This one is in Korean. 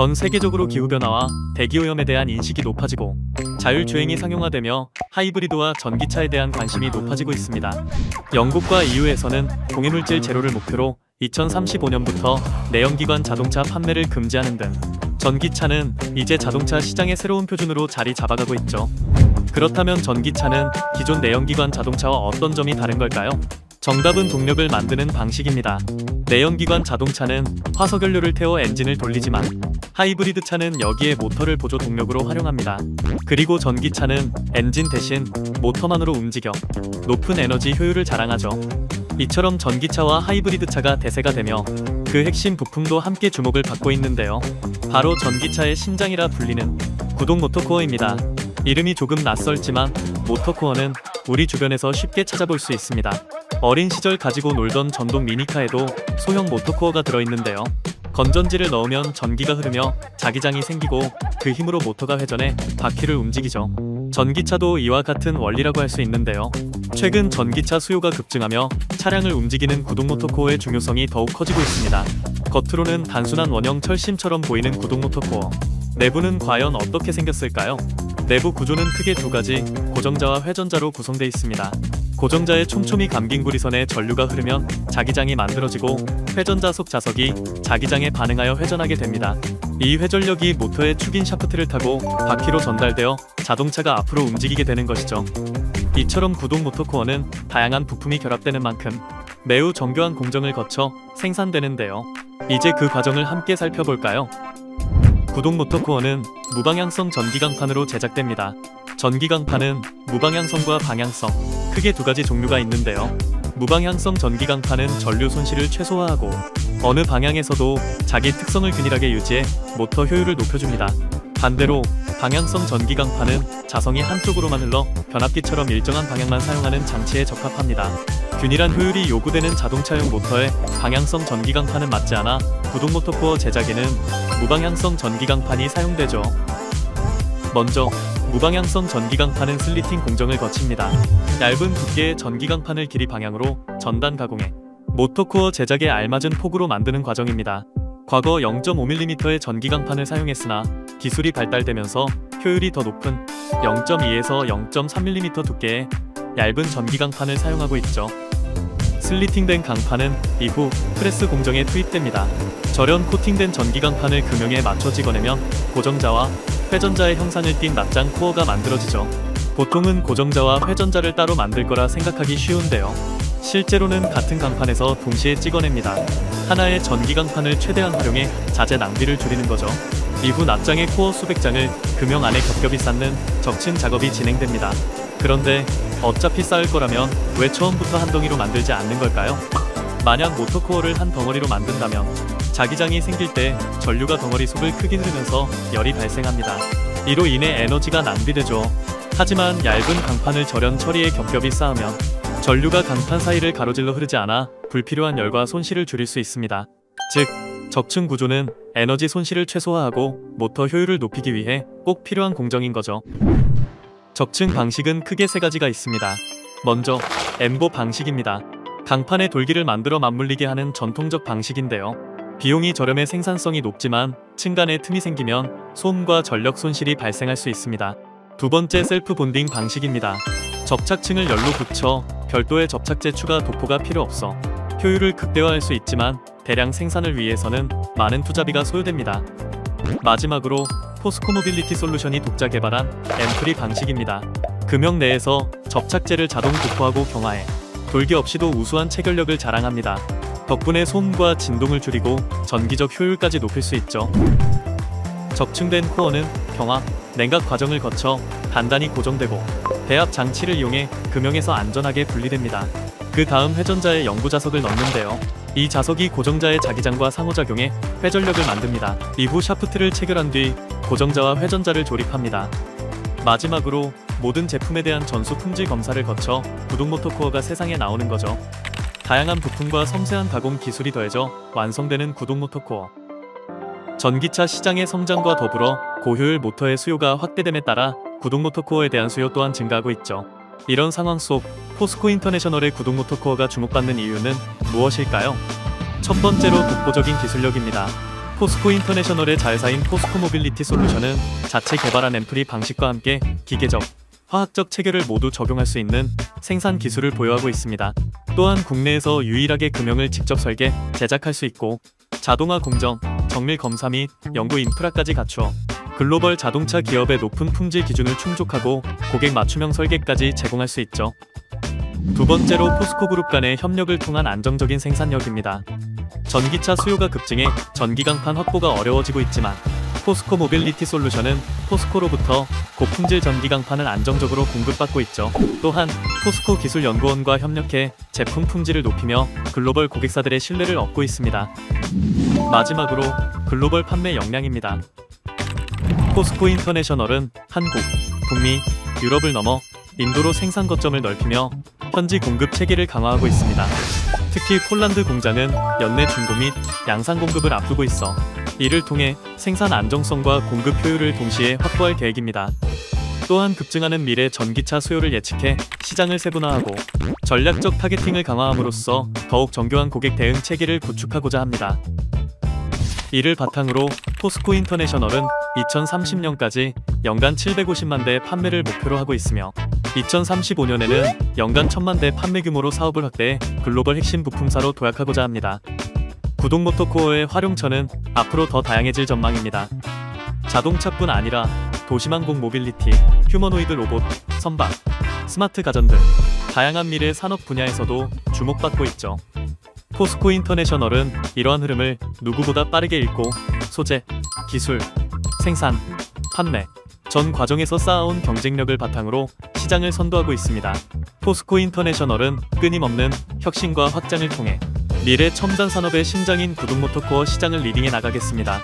전 세계적으로 기후변화와 대기오염에 대한 인식이 높아지고 자율주행이 상용화되며 하이브리드와 전기차에 대한 관심이 높아지고 있습니다. 영국과 EU에서는 공해물질 제로를 목표로 2035년부터 내연기관 자동차 판매를 금지하는 등 전기차는 이제 자동차 시장의 새로운 표준으로 자리 잡아가고 있죠. 그렇다면 전기차는 기존 내연기관 자동차와 어떤 점이 다른 걸까요? 정답은 동력을 만드는 방식입니다. 내연기관 자동차는 화석연료를 태워 엔진을 돌리지만 하이브리드 차는 여기에 모터를 보조 동력으로 활용합니다. 그리고 전기차는 엔진 대신 모터만으로 움직여 높은 에너지 효율을 자랑하죠. 이처럼 전기차와 하이브리드 차가 대세가 되며 그 핵심 부품도 함께 주목을 받고 있는데요. 바로 전기차의 심장이라 불리는 구동 모터코어입니다. 이름이 조금 낯설지만 모터코어는 우리 주변에서 쉽게 찾아볼 수 있습니다. 어린 시절 가지고 놀던 전동 미니카에도 소형 모터코어가 들어있는데요. 건전지를 넣으면 전기가 흐르며 자기장이 생기고 그 힘으로 모터가 회전해 바퀴를 움직이죠. 전기차도 이와 같은 원리라고 할 수 있는데요. 최근 전기차 수요가 급증하며 차량을 움직이는 구동 모터 코어의 중요성이 더욱 커지고 있습니다. 겉으로는 단순한 원형 철심처럼 보이는 구동 모터 코어. 내부는 과연 어떻게 생겼을까요? 내부 구조는 크게 두 가지 고정자와 회전자로 구성되어 있습니다. 고정자에 촘촘히 감긴 구리선에 전류가 흐르면 자기장이 만들어지고 회전자 속 자석이 자기장에 반응하여 회전하게 됩니다. 이 회전력이 모터의 축인 샤프트를 타고 바퀴로 전달되어 자동차가 앞으로 움직이게 되는 것이죠. 이처럼 구동 모터코어는 다양한 부품이 결합되는 만큼 매우 정교한 공정을 거쳐 생산되는데요. 이제 그 과정을 함께 살펴볼까요? 구동 모터코어는 무방향성 전기강판으로 제작됩니다. 전기강판은 무방향성과 방향성, 크게 두 가지 종류가 있는데요. 무방향성 전기강판은 전류 손실을 최소화하고 어느 방향에서도 자기 특성을 균일하게 유지해 모터 효율을 높여줍니다. 반대로 방향성 전기강판은 자성이 한쪽으로만 흘러 변압기처럼 일정한 방향만 사용하는 장치에 적합합니다. 균일한 효율이 요구되는 자동차용 모터에 방향성 전기강판은 맞지 않아 구동 모터코어 제작에는 무방향성 전기강판이 사용되죠. 먼저 무방향성 전기강판은 슬리팅 공정을 거칩니다. 얇은 두께의 전기강판을 길이 방향으로 전단 가공해 모터코어 제작에 알맞은 폭으로 만드는 과정입니다. 과거 0.5mm의 전기강판을 사용했으나 기술이 발달되면서 효율이 더 높은 0.2에서 0.3mm 두께의 얇은 전기강판을 사용하고 있죠. slitting된 강판은 이후 프레스 공정에 투입됩니다. 절연 코팅된 전기강판을 금형에 맞춰 찍어내면 고정자와 회전자의 형상을 띤 낱장 코어가 만들어지죠. 보통은 고정자와 회전자를 따로 만들 거라 생각하기 쉬운데요. 실제로는 같은 강판에서 동시에 찍어냅니다. 하나의 전기 강판을 최대한 활용해 자재 낭비를 줄이는 거죠. 이후 낱장의 코어 수백 장을 금형 안에 겹겹이 쌓는 적층 작업이 진행됩니다. 그런데 어차피 쌓을 거라면 왜 처음부터 한 덩이로 만들지 않는 걸까요? 만약 모터코어를 한 덩어리로 만든다면 자기장이 생길 때 전류가 덩어리 속을 크게 흐르면서 열이 발생합니다. 이로 인해 에너지가 낭비되죠. 하지만 얇은 강판을 절연 처리에 겹겹이 쌓으면 전류가 강판 사이를 가로질러 흐르지 않아 불필요한 열과 손실을 줄일 수 있습니다. 즉, 적층 구조는 에너지 손실을 최소화하고 모터 효율을 높이기 위해 꼭 필요한 공정인 거죠. 적층 방식은 크게 세 가지가 있습니다. 먼저, 엠보 방식입니다. 강판에 돌기를 만들어 맞물리게 하는 전통적 방식인데요. 비용이 저렴해 생산성이 높지만 층간에 틈이 생기면 소음과 전력 손실이 발생할 수 있습니다. 두 번째 self bonding 방식입니다. 접착층을 열로 붙여 별도의 접착제 추가 도포가 필요 없어 효율을 극대화할 수 있지만 대량 생산을 위해서는 많은 투자비가 소요됩니다. 마지막으로 포스코 모빌리티 솔루션이 독자 개발한 EMFree 방식입니다. 금형 내에서 접착제를 자동 도포하고 경화해 돌기 없이도 우수한 체결력을 자랑합니다. 덕분에 소음과 진동을 줄이고 전기적 효율까지 높일 수 있죠. 적층된 코어는 경화, 냉각 과정을 거쳐 단단히 고정되고 배압 장치를 이용해 금형에서 안전하게 분리됩니다. 그 다음 회전자에 영구 자석을 넣는데요. 이 자석이 고정자의 자기장과 상호작용해 회전력을 만듭니다. 이후 샤프트를 체결한 뒤 고정자와 회전자를 조립합니다. 마지막으로 모든 제품에 대한 전수 품질 검사를 거쳐 구동 모터코어가 세상에 나오는 거죠. 다양한 부품과 섬세한 가공 기술이 더해져 완성되는 구동 모터코어. 전기차 시장의 성장과 더불어 고효율 모터의 수요가 확대됨에 따라 구동 모터코어에 대한 수요 또한 증가하고 있죠. 이런 상황 속 포스코 인터내셔널의 구동 모터코어가 주목받는 이유는 무엇일까요? 첫 번째로 독보적인 기술력입니다. 포스코 인터내셔널의 자회사인 포스코 모빌리티 솔루션은 자체 개발한 EMFree 방식과 함께 기계적, 화학적 체결을 모두 적용할 수 있는 생산 기술을 보유하고 있습니다. 또한 국내에서 유일하게 금형을 직접 설계, 제작할 수 있고 자동화 공정, 정밀 검사 및 연구 인프라까지 갖추어 글로벌 자동차 기업의 높은 품질 기준을 충족하고 고객 맞춤형 설계까지 제공할 수 있죠. 두 번째로 포스코 그룹 간의 협력을 통한 안정적인 생산력입니다. 전기차 수요가 급증해 전기강판 확보가 어려워지고 있지만 포스코 모빌리티 솔루션은 포스코로부터 고품질 전기 강판을 안정적으로 공급받고 있죠. 또한 포스코 기술연구원과 협력해 제품 품질을 높이며 글로벌 고객사들의 신뢰를 얻고 있습니다. 마지막으로 글로벌 판매 역량입니다. 포스코 인터내셔널은 한국, 북미, 유럽을 넘어 인도로 생산 거점을 넓히며 현지 공급 체계를 강화하고 있습니다. 특히 폴란드 공장은 연내 중고 및 양산 공급을 앞두고 있어 이를 통해 생산 안정성과 공급 효율을 동시에 확보할 계획입니다. 또한 급증하는 미래 전기차 수요를 예측해 시장을 세분화하고 전략적 targeting을 강화함으로써 더욱 정교한 고객 대응 체계를 구축하고자 합니다. 이를 바탕으로 포스코 인터내셔널은 2030년까지 연간 750만 대 판매를 목표로 하고 있으며 2035년에는 연간 1000만 대 판매 규모로 사업을 확대해 글로벌 핵심 부품사로 도약하고자 합니다. 구동 모터코어의 활용처는 앞으로 더 다양해질 전망입니다. 자동차뿐 아니라 도심항공 모빌리티, 휴머노이드 로봇, 선박, 스마트 가전 등 다양한 미래 산업 분야에서도 주목받고 있죠. 포스코 인터내셔널은 이러한 흐름을 누구보다 빠르게 읽고 소재, 기술, 생산, 판매, 전 과정에서 쌓아온 경쟁력을 바탕으로 시장을 선도하고 있습니다. 포스코 인터내셔널은 끊임없는 혁신과 확장을 통해 미래 첨단 산업의 심장인 구동 모터코어 시장을 leading해 나가겠습니다.